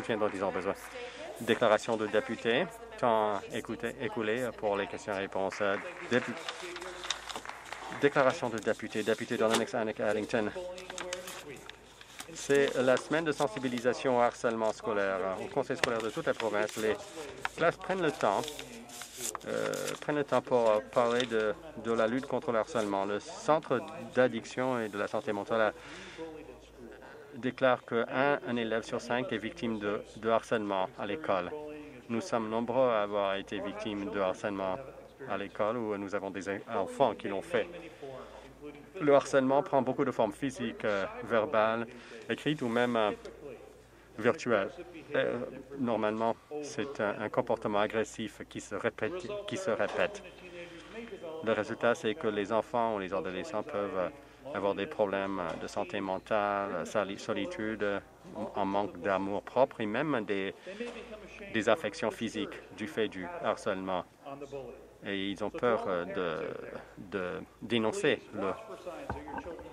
soutien dont ils ont besoin. Déclaration de député. Temps écoulé pour les questions-réponses. Déclaration de député. Député de l'annexe Addington. C'est la semaine de sensibilisation au harcèlement scolaire. Au conseil scolaire de toute la province, les classes prennent le temps euh, prennent le temps pour parler de, de, la lutte contre le harcèlement. Le Centre d'addiction et de la santé mentale déclare qu'un un élève sur cinq est victime de, harcèlement à l'école. Nous sommes nombreux à avoir été victimes de harcèlement à l'école où nous avons des enfants qui l'ont fait. Le harcèlement prend beaucoup de formes physiques, euh, verbales, écrites ou même euh, virtuelles. Euh, normalement, c'est un, comportement agressif qui se, répète, qui se répète. Le résultat, c'est que les enfants ou les adolescents peuvent euh, avoir des problèmes de santé mentale, solitude, en manque d'amour propre et même des, des affections physiques du fait du harcèlement et ils ont peur euh, de, de dénoncer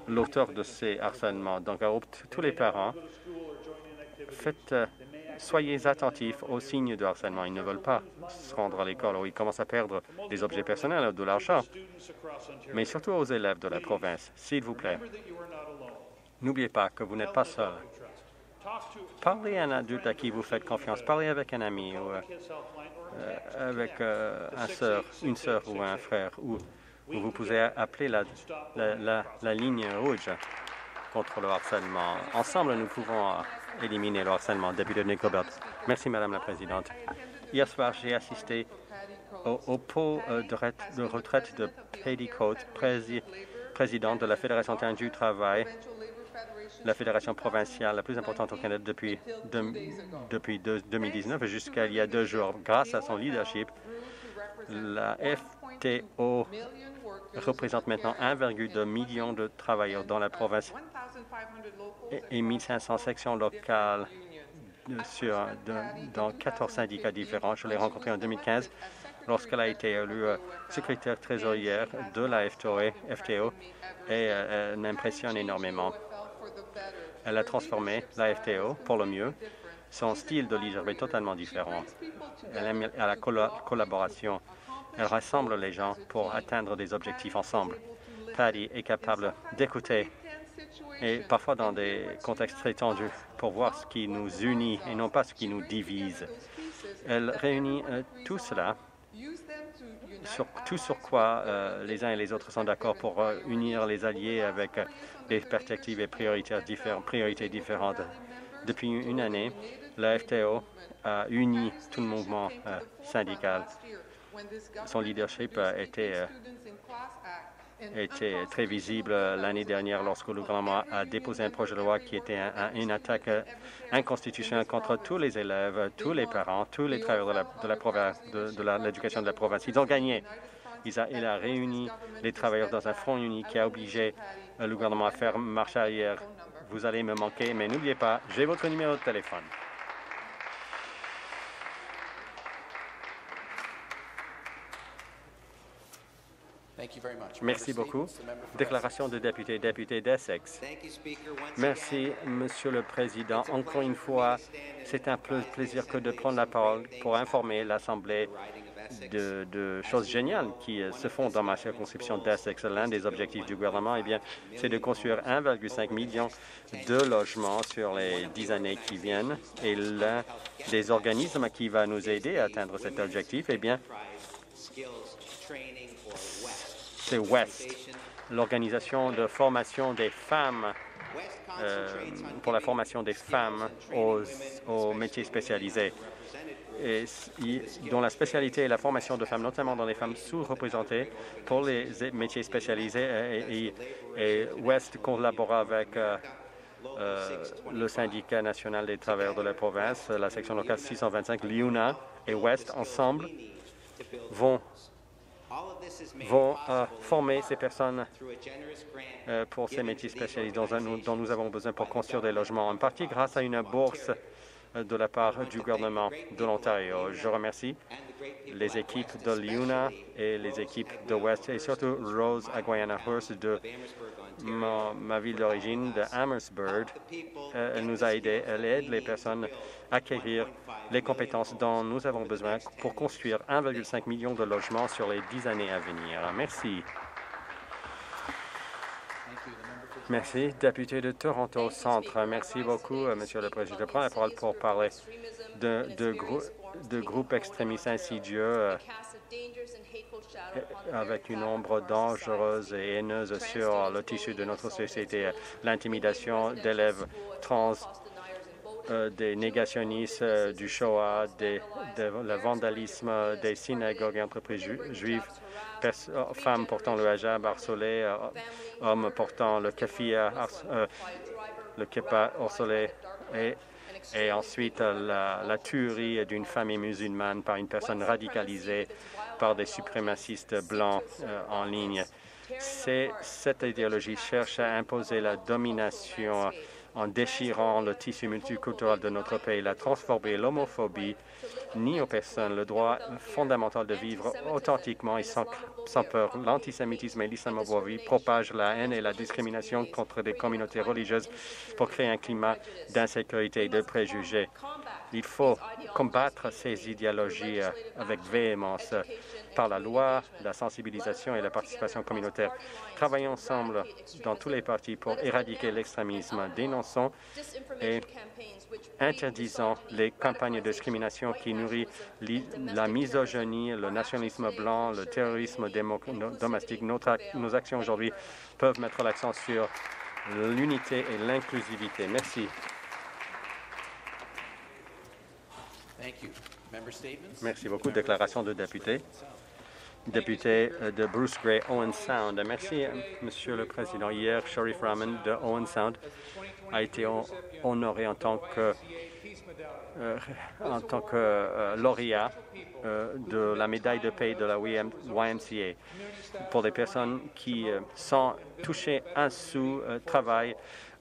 l'auteur de ces harcèlements. Donc, à tous les parents, faites, euh, soyez attentifs aux signes de harcèlement. Ils ne veulent pas se rendre à l'école où ils commencent à perdre des objets personnels ou de l'argent. Mais surtout aux élèves de la province, s'il vous plaît, n'oubliez pas que vous n'êtes pas seul. Parlez à un adulte à qui vous faites confiance. Parlez avec un ami ou euh, euh, avec euh, soeur, une sœur ou un frère, ou, vous pouvez appeler la, ligne rouge contre le harcèlement. Ensemble, nous pouvons éliminer le harcèlement. Député Nick Robert. Merci, Madame la Présidente. Hier soir, j'ai assisté au, pot de, retraite de Petticoat, président de la Fédération du travail la fédération provinciale la plus importante au Canada depuis, de, depuis 2019 jusqu'à il y a deux jours. Grâce à son leadership, la FTO représente maintenant 1,2 million de travailleurs dans la province et, 1500 sections locales sur, dans 14 syndicats différents. Je l'ai rencontrée en 2015 lorsqu'elle a été élue euh, secrétaire trésorière de la FTO, FTO et euh, elle m'impressionne énormément. Elle a transformé la FTO pour le mieux. Son style de leader est totalement différent. Elle aime la collaboration. Elle rassemble les gens pour atteindre des objectifs ensemble. Patty est capable d'écouter et parfois dans des contextes très tendus pour voir ce qui nous unit et non pas ce qui nous divise. Elle réunit euh, tout cela tout sur quoi euh, les uns et les autres sont d'accord pour euh, unir les alliés avec des perspectives et priorités, priorités différentes. Depuis une année, la FTO a uni tout le mouvement syndical. Son leadership était était très visible l'année dernière lorsque le gouvernement a déposé un projet de loi qui était une attaque inconstitutionnelle contre tous les élèves, tous les parents, tous les travailleurs de la, de, l'éducation de, la province. Ils ont gagné. Il a, il a réuni les travailleurs dans un front uni qui a obligé le gouvernement à faire marche arrière. Vous allez me manquer, mais n'oubliez pas, j'ai votre numéro de téléphone. Merci beaucoup. Déclaration de député, député d'Essex. Merci, Monsieur le Président. Encore une fois, c'est un plaisir que de prendre la parole pour informer l'Assemblée de, choses géniales qui euh, se font dans ma circonscription d'Essex. L'un des objectifs du gouvernement, eh bien, c'est de construire 1,5 million de logements sur les dix années qui viennent. Et l'un des organismes qui va nous aider à atteindre cet objectif, eh bien, c'est West, l'organisation de formation des femmes euh, pour la formation des femmes aux, métiers spécialisés, et, dont la spécialité est la formation de femmes, notamment dans les femmes sous-représentées pour les métiers spécialisés. Et, West collabora avec euh, euh, le syndicat national des travailleurs de la province, la section locale 625, LIUNA et West, ensemble, vont vont euh, former ces personnes euh, pour ces métiers spécialisés dont, dont, nous avons besoin pour construire des logements, en partie grâce à une bourse de la part du gouvernement de l'Ontario. Je remercie les équipes de Liuna et les équipes de West et surtout Rose Aguayana Horse de ma, ville d'origine, de Amherstburg. Euh, elle nous a aidés. Elle aide les personnes à acquérir les compétences dont nous avons besoin pour construire 1,5 million de logements sur les dix années à venir. Merci. Merci. Député de Toronto Centre. Merci beaucoup, euh, Monsieur le Président. Je prends la parole pour parler de, de, groupes extrémistes insidieux euh, avec une ombre dangereuse et haineuse sur le tissu de notre société. L'intimidation d'élèves trans, des négationnistes du Shoah, le vandalisme des synagogues et entreprises juives, femmes portant le hijab harcelées, hommes portant le kafia, euh, le kippa harcelé et, ensuite la, tuerie d'une famille musulmane par une personne radicalisée par des suprémacistes blancs euh, en ligne. Cette idéologie cherche à imposer la domination en déchirant le tissu multiculturel de notre pays, la transformer l'homophobie ni aux personnes le droit fondamental de vivre authentiquement et sans, peur. L'antisémitisme et l'islamophobie propagent la haine et la discrimination contre des communautés religieuses pour créer un climat d'insécurité et de préjugés. Il faut combattre ces idéologies avec véhémence par la loi, la sensibilisation et la participation communautaire. Travaillons ensemble dans tous les partis pour éradiquer l'extrémisme. Dénonçons et interdisons les campagnes de discrimination qui nourrissent la misogynie, le nationalisme blanc, le terrorisme domestique. nos actions aujourd'hui peuvent mettre l'accent sur l'unité et l'inclusivité. Merci. Merci beaucoup. Déclaration de député député euh, de Bruce Gray, Owen Sound. Merci, euh, Monsieur le Président. Hier, Sharif Rahman de Owen Sound a été honoré en tant que, euh, en tant que lauréat de la médaille de paix de la YMCA pour les personnes qui, sans toucher un sou, travaillent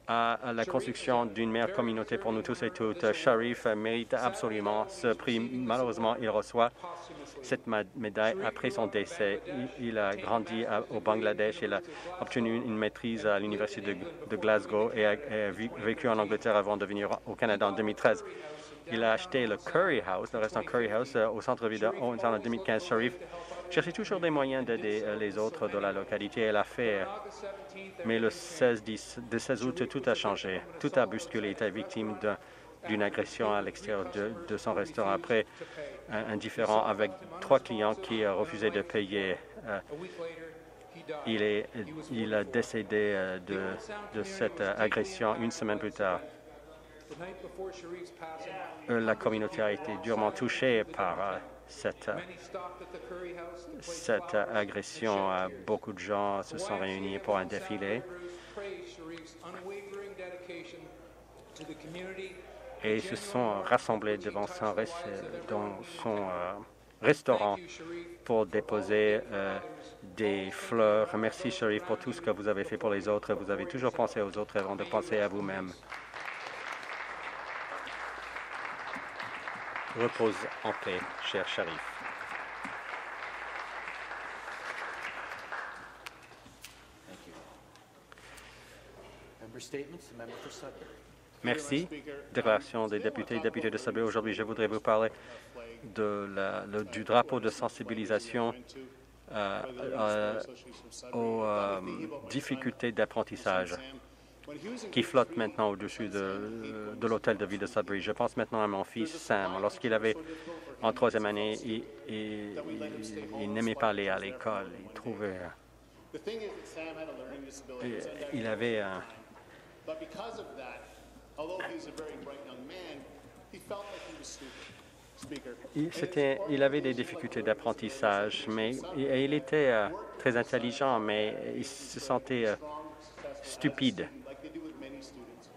à la construction d'une meilleure communauté pour nous tous et toutes. Sharif mérite absolument ce prix. Malheureusement, il reçoit cette médaille après son décès. Il, a grandi au Bangladesh, il a obtenu une maîtrise à l'Université de, Glasgow et a, vécu en Angleterre avant de venir au Canada en 2013. Il a acheté le Curry House, le restaurant Curry House, euh, au centre-ville de en 2015. Sharif cherchait toujours des moyens d'aider euh, les autres de la localité. Elle a fait, mais le 16, 10, 16 août, tout a changé. Tout a bousculé. Il était victime d'une agression à l'extérieur de, son restaurant. Après, un, différent avec trois clients qui refusaient de payer. Euh, il, est, il a décédé euh, de cette agression une semaine plus tard. La communauté a été durement touchée par cette, cette agression. Beaucoup de gens se sont réunis pour un défilé et se sont rassemblés devant son, dans son euh, restaurant pour déposer euh, des fleurs. Merci, Sharif, pour tout ce que vous avez fait pour les autres. Vous avez toujours pensé aux autres avant de penser à vous-même. Repose en paix, cher Sharif. Merci. Déclaration des députés et députés de Sudbury. Aujourd'hui, je voudrais vous parler de la, du drapeau de sensibilisation euh, euh, aux euh, difficultés d'apprentissage qui flotte maintenant au-dessus de, de l'hôtel de ville de Sudbury. Je pense maintenant à mon fils Sam. Lorsqu'il avait en troisième année, il, il, n'aimait pas aller à l'école. Il trouvait... Il avait un... Il, il avait des difficultés d'apprentissage, mais il, était euh, très intelligent, mais il se sentait euh, stupide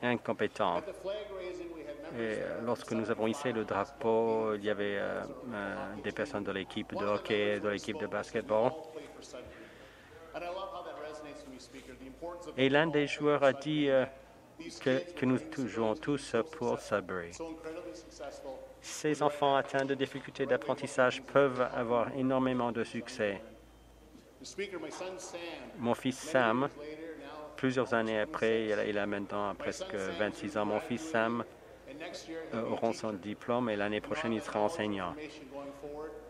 incompétent. Et euh, lorsque nous avons hissé le drapeau, il y avait euh, euh, des personnes de l'équipe de hockey, de l'équipe de basketball. Et l'un des joueurs a dit que, nous jouons tous pour Sudbury. Ces enfants atteints de difficultés d'apprentissage peuvent avoir énormément de succès. Mon fils Sam, plusieurs années après, il a maintenant presque 26 ans, mon fils Sam euh, aura son diplôme et l'année prochaine, il sera enseignant.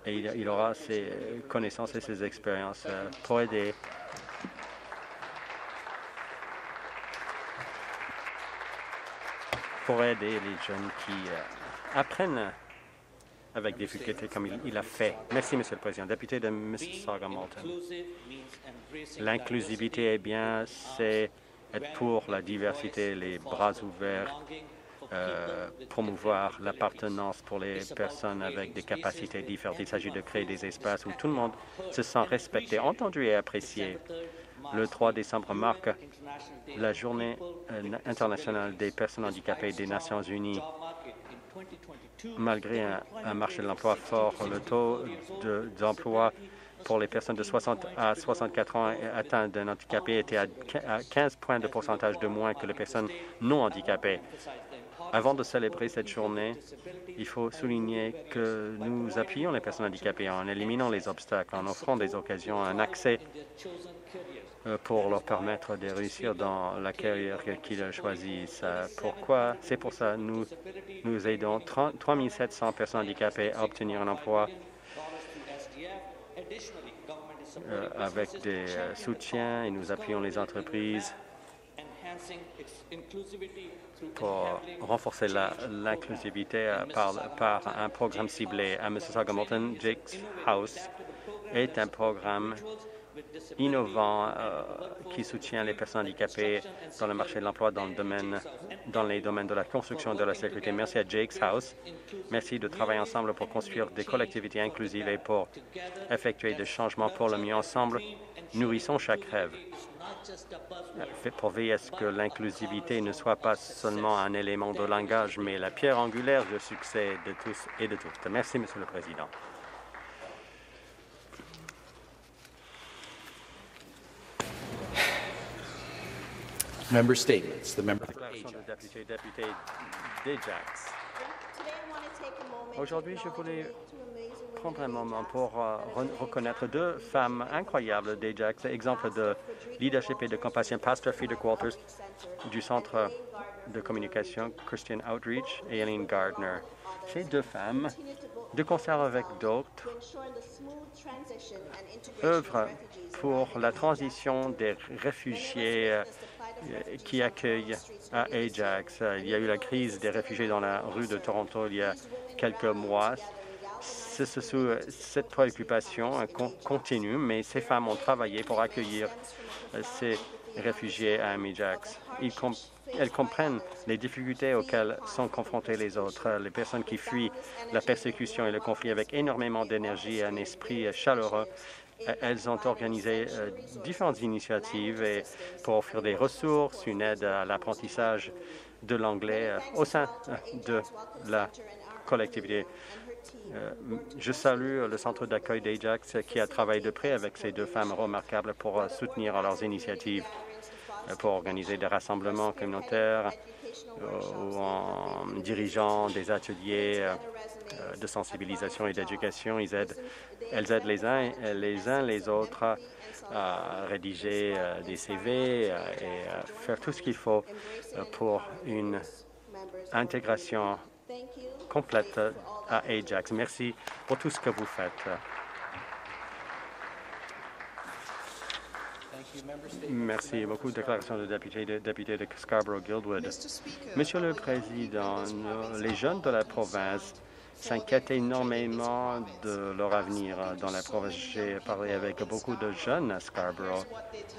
Et il, aura ses connaissances et ses expériences euh, pour aider. Pour aider les jeunes qui euh, apprennent avec difficulté comme il, a fait. Merci, Monsieur le Président. Député de Mississauga-Malton. L'inclusivité, eh bien, c'est être pour la diversité, les bras ouverts, euh, promouvoir l'appartenance pour les personnes avec des capacités différentes. Il s'agit de créer des espaces où tout le monde se sent respecté, entendu et apprécié. Le 3 décembre marque la Journée euh, internationale des personnes handicapées des Nations unies. Malgré un, marché de l'emploi fort, le taux d'emploi pour les personnes de 60 à 64 ans atteintes d'un handicapé était à 15 points de pourcentage de moins que les personnes non handicapées. Avant de célébrer cette journée, il faut souligner que nous appuyons les personnes handicapées en éliminant les obstacles, en offrant des occasions, un accès pour leur permettre de réussir dans la carrière qu'ils choisissent. Pourquoi? C'est pour ça que nous, aidons 3 700 personnes handicapées à obtenir un emploi euh, avec des euh, soutiens et nous appuyons les entreprises pour renforcer l'inclusivité par, un programme ciblé à Mississauga-Malton. Jake's House est un programme innovant euh, qui soutient les personnes handicapées dans le marché de l'emploi dans, le dans les domaines de la construction et de la sécurité. Merci à Jake's House. Merci de travailler ensemble pour construire des collectivités inclusives et pour effectuer des changements pour le mieux ensemble. Nourrissons chaque rêve euh, pour veiller à ce que l'inclusivité ne soit pas seulement un élément de langage, mais la pierre angulaire du succès de tous et de toutes. Merci, Monsieur le Président. Member statements. The member Aujourd'hui, je voulais prendre un moment pour euh, reconnaître deux femmes incroyables d'Ajax, exemple de leadership et de compassion, Pastor Frida Walters du Centre de communication Christian Outreach et Eileen Gardner. Ces deux femmes, de concert avec d'autres, œuvrent pour la transition des réfugiés euh, qui accueille à Ajax. Il y a eu la crise des réfugiés dans la rue de Toronto il y a quelques mois. Cette préoccupation continue, mais ces femmes ont travaillé pour accueillir euh, ces réfugiés à Ajax. elles comprennent les difficultés auxquelles sont confrontées les autres, les personnes qui fuient la persécution et le conflit avec énormément d'énergie et un esprit chaleureux elles ont organisé euh, différentes initiatives pour offrir des ressources, une aide à l'apprentissage de l'anglais euh, au sein euh, de la collectivité. Je salue le centre d'accueil d'Ajax qui a travaillé de près avec ces deux femmes remarquables pour soutenir leurs initiatives, pour organiser des rassemblements communautaires ou en dirigeant des ateliers de sensibilisation et d'éducation. Ils elles aident les uns, les uns les autres à rédiger euh, des CV euh, et à faire tout ce qu'il faut euh, pour une intégration complète à Ajax. Merci pour tout ce que vous faites. Merci beaucoup. Déclaration de député de, député de Scarborough-Guildwood. Monsieur le Président, les jeunes de la province s'inquiètent énormément de leur avenir dans la province. J'ai parlé avec beaucoup de jeunes à Scarborough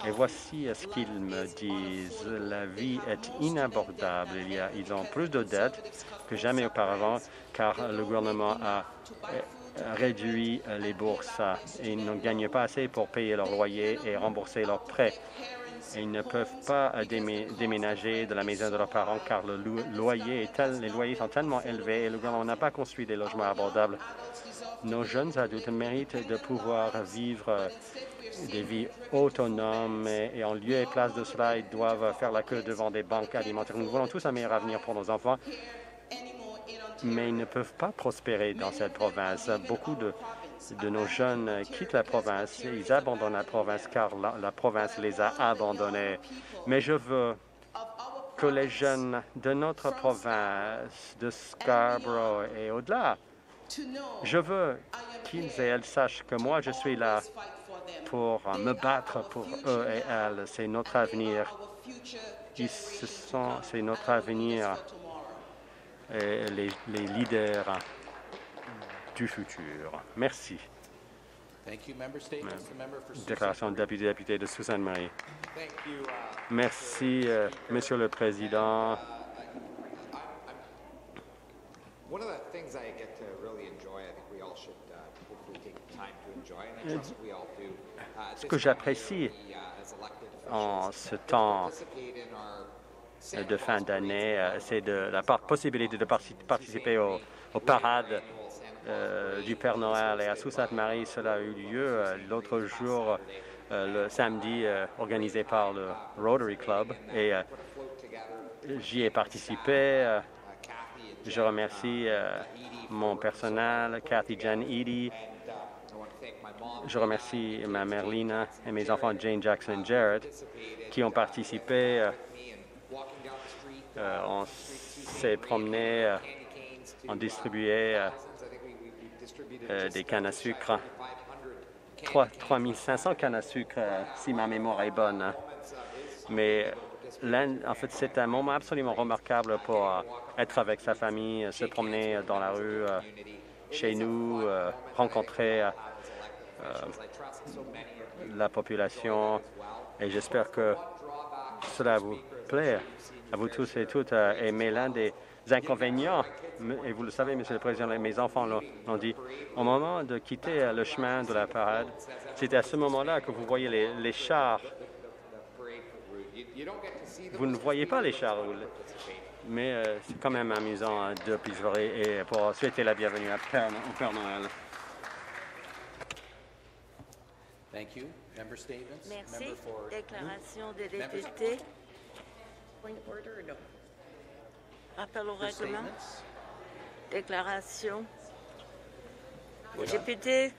et voici ce qu'ils me disent. La vie est inabordable. Ils ont plus de dettes que jamais auparavant car le gouvernement a réduit les bourses et ils ne gagnent pas assez pour payer leur loyer et rembourser leurs prêts. Ils ne peuvent pas déménager de la maison de leurs parents car le loyer est tel, les loyers sont tellement élevés et le gouvernement n'a pas construit des logements abordables. Nos jeunes adultes méritent de pouvoir vivre des vies autonomes et, et en lieu et place de cela, ils doivent faire la queue devant des banques alimentaires. Nous voulons tous un meilleur avenir pour nos enfants, mais ils ne peuvent pas prospérer dans cette province. Beaucoup de, de nos jeunes quittent la province, ils abandonnent la province car la, province les a abandonnés. Mais je veux que les jeunes de notre province, de Scarborough et au-delà, je veux qu'ils et elles sachent que moi, je suis là pour me battre pour eux et elles. C'est notre avenir. C'est notre avenir et les leaders du futur. Merci. Déclaration de député, de Sault-Sainte-Marie. Merci, euh, Monsieur le Président. One of the things I get to really enjoy, I think we all should uh. Uh, Ce que j'apprécie en ce temps de fin d'année, euh, c'est la possibilité de participer aux, aux parades euh, du Père Noël. Et à Sault-Sainte-Marie, cela a eu lieu euh, l'autre jour, euh, le samedi, organisé par le Rotary Club. Et j'y ai participé. Je remercie mon personnel, Cathy Jan Eady. Je remercie ma mère Lina et mes enfants Jane Jackson Jarrett qui ont participé. On s'est promené, on distribuait euh, des cannes à sucre. 3 3500 cannes à sucre, euh, si ma mémoire est bonne. hein. Mais en fait, c'est un moment absolument remarquable pour euh, être avec sa famille, se promener dans la rue, chez nous, rencontrer la population. Et j'espère que cela vous plaît, à vous tous et toutes. Et mais l'un des inconvénients, et vous le savez, Monsieur le Président, mes enfants l'ont dit, au moment de quitter euh, le chemin de la parade, c'est à ce moment-là que vous voyez les, les chars. Vous ne voyez pas les chars roulent, mais euh, c'est quand même amusant hein, de pivoter et pour souhaiter la bienvenue à Père- au Père Noël. Thank you. Member statements. Merci. Member Déclaration des députés. Point order or no? Rappel au règlement. Déclaration. Député